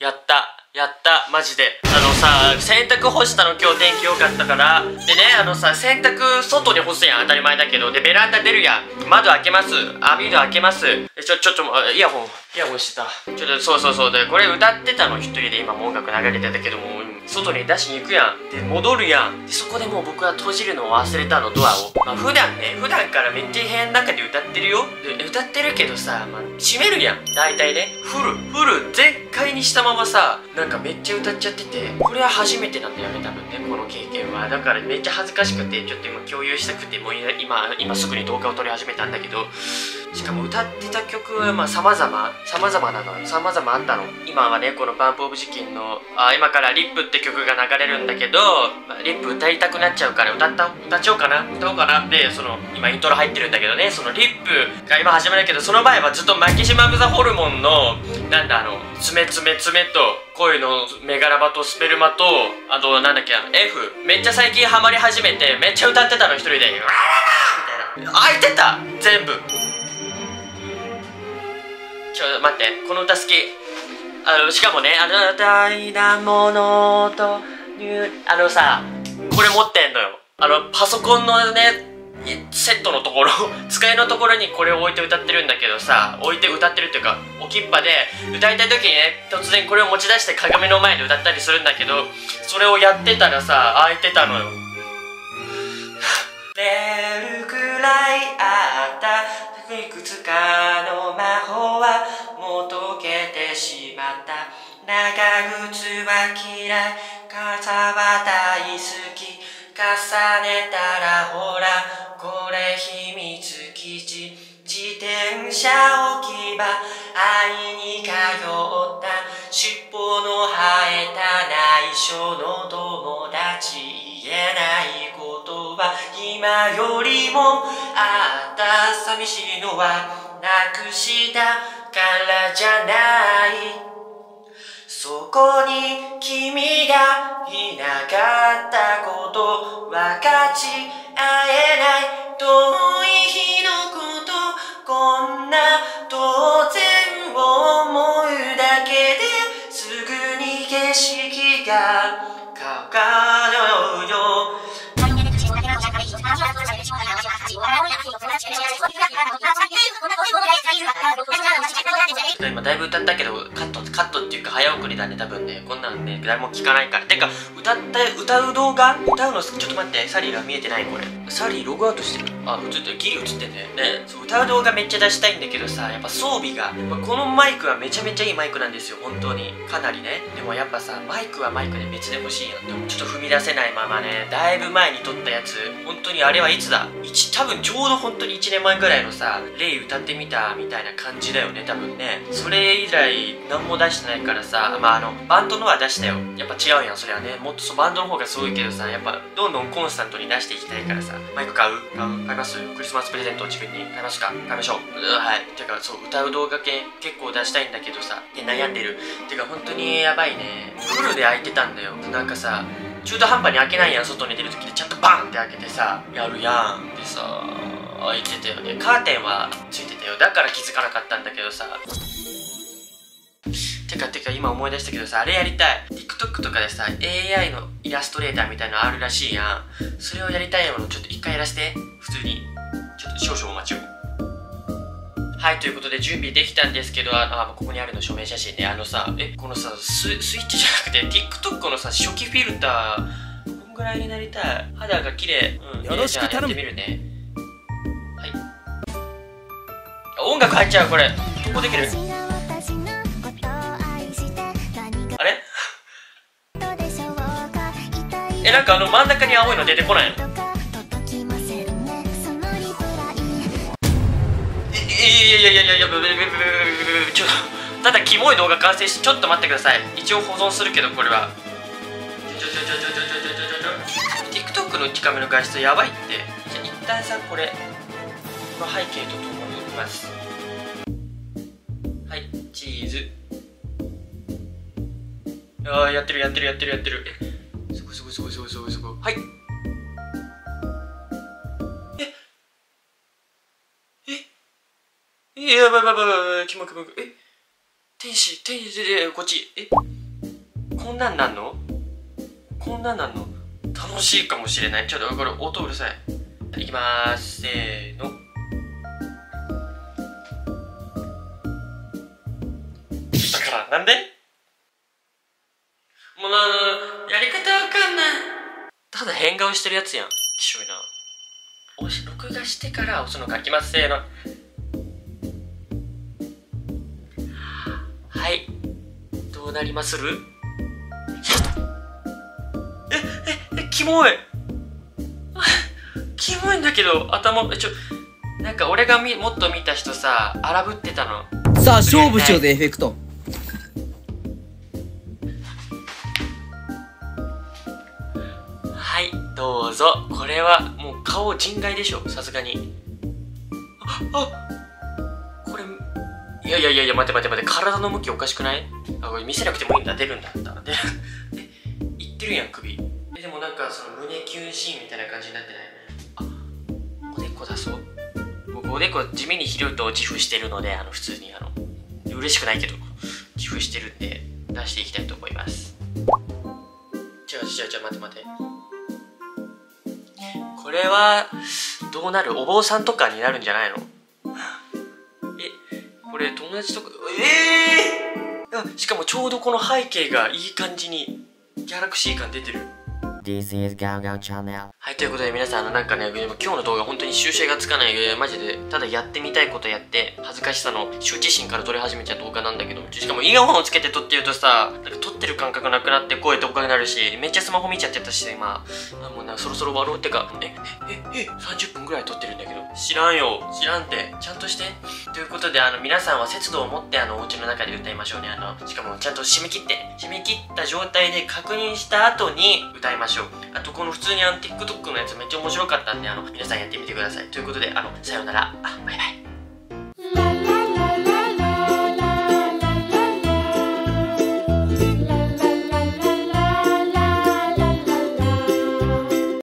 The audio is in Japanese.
やった。やった。マジで。あのさ洗濯干したの今日天気良かったから。でねあのさ洗濯外に干すやん。当たり前だけど。でベランダ出るやん。窓開けます。網戸開けます。えちょちょちょイヤホン。イヤホンしてた。ちょっとそうそうそう。でこれ歌ってたの一人で。今も音楽流れてたけども外に出しに行くやんで戻るやんでそこでもう僕は閉じるのを忘れたのドアを、まあ、普段ね普段からめっちゃ部屋の中で歌ってるよ。歌ってるけどさ、まあ、閉めるやん。大体ね。フルフル全開にしたままさなんかめっちゃ歌っちゃっててこれは初めてなんだよね多分ねこの経験は。だからめっちゃ恥ずかしくてちょっと今共有したくてもう今今すぐに動画を撮り始めたんだけどしかも歌ってた曲はまあ様々様々なのよ様々あったの。今はねこのバンプオブチキンのあ今からリップって曲が流れるんだけど、まあ、リップ歌いたくなっちゃうから歌った歌っちゃおうかな。歌おうかな。でその今イントロ入ってるんだけどね。そのリップが今始まるけどその前はずっとマキシマムザホルモンのなんだあのつめつめつめと恋のメガラバとスペルマとあとなんだっけ F めっちゃ最近ハマり始めてめっちゃ歌ってたの一人で。みたいな。開いてた！全部ちょ待ってこの歌好き。あのしかもねあの大なものとあのさこれ持ってんのよあのパソコンのねセットのところ机のところにこれを置いて歌ってるんだけどさ置いて歌ってるっていうか置きっぱで歌いたい時にね突然これを持ち出して鏡の前で歌ったりするんだけどそれをやってたらさ開いてたのよ嫌い傘は大好き。重ねたらほらこれ秘密基地。自転車置き場会いに通った。尻尾の生えた内緒の友達言えないことは今よりもあった。寂しいのはなくしたからじゃない。そこに君がいなかったこと分かち合えない遠い日のことこんな当然思うだけですぐに景色が変わるよょっと今だいぶ歌ったけどカットカットっていうか早送りだね多分ね。こんなんね誰も聞かないから。てか歌った歌う動画？歌うのちょっと待ってサリーが見えてないこれ。サリーログアウトしてる。あ映ってギリ映ってんだよねそう歌う動画めっちゃ出したいんだけどさやっぱ装備がまこのマイクはめちゃめちゃいいマイクなんですよ本当に。かなりね。でもやっぱさマイクはマイクで別で欲しいやん。でもちょっと踏み出せないままね。だいぶ前に撮ったやつ。本当にあれはいつだ？1多分ちょうど本当に1年前ぐらいのさ「レイ歌ってみた」みたいな感じだよね多分ね。それ以来何も出してないからさまああのバンドのは出したよ。やっぱ違うやんそれはね。もっとそバンドの方がすごいけどさやっぱどんどんコンスタントに出していきたいからさ。マイク買う？買う？買いますクリスマスプレゼントを自分に買いますか買いましょう。はい。てかそう歌う動画系結構出したいんだけどさで悩んでる。てか本当にやばいね。フルで開いてたんだよ。なんかさ中途半端に開けないやん外に出る時でちゃんとバンって開けてさやるやんでさ開いてたよね。カーテンはついてたよ。だから気づかなかったんだけどさ。てかてか今思い出したけどさあれやりたい。TikTok とかでさ AI のイラストレーターみたいのあるらしいやん。それをやりたいものちょっと一回やらせて少々お待ちをはい、ということで準備できたんですけど、あ、あここにあるの署名写真ね。あのさ、え、このさ、ススイッチじゃなくて、TikTok のさ、初期フィルター、こんぐらいになりたい。肌が綺麗。うん、よろしく頼む。やってみるね。はい。音楽入っちゃう、これ。投稿できるあれ？え、なんかあの真ん中に青いの出てこないの？いやいやいやいやいやちょっとただキモい動画完成してちょっと待ってください一応保存するけどこれはちょちょちょちょちょちょちょ TikTok の1カメの画質やばいってじゃあ一旦さこれの背景とともにいきますはいチーズああやってるやってるやってるやってるすごいすごいすごいすごいすごいすごいはいええやばいやばいやばいキモキモえ天使天使でこっち。えこんなんなんの？こんなんなんの？楽しいかもしれない。ちょっとこれ音うるさい。いきまーす。せーの。だからなんで？もうやり方わかんない。ただ変顔してるやつやん。きしょいな。おし録画してから押すの書きます。せーの。はい。どうなりまする？えええキモい。キモいんだけど頭ちょなんか俺がみもっと見た人さ荒ぶってたの。さあ勝負しようぜエフェクト。はいどうぞ。これはもう顔人外でしょさすがに。ああこれいやいやいや待って待って待って体の向きおかしくない？あこれ見せなくてもいいんだ出るんだったら。出るえいってるやん首。えでもなんかその胸キュンシーンみたいな感じになってない？あおでこ出そう。僕おでこ地味に広いと自負してるのであの普通にあの嬉しくないけど自負してるんで出していきたいと思います。違う違う違う待って待って。これはどうなる？お坊さんとかになるんじゃないの？俺友達とかええー、しかもちょうどこの背景がいい感じにギャラクシー感出てる This is Gao Gao Channel. はい、ということで皆さん、あの、なんかね、今日の動画本当に修正がつかない、えーマジで、ただやってみたいことやって、恥ずかしさの羞恥心から撮り始めちゃった動画なんだけど、しかもイヤホンをつけて撮ってるとさ、なんか撮ってる感覚なくなって声とおかになるし、めっちゃスマホ見ちゃってたし、今、あもうな、そろそろ終わろうってか、え、え、え、え、30分ぐらい撮ってるんだけど、知らんよ、知らんって、ちゃんとして。ということで、あの、皆さんは節度を持って、あの、お家の中で歌いましょうね。あの、しかもちゃんと締め切って、締め切った状態で確認した後に歌いましょう。あと、この普通にあの TikTok、TikTok のやつめっちゃ面白かったんで、あの、皆さんやってみてください。ということで、あの、さようなら。あ、バイバイ。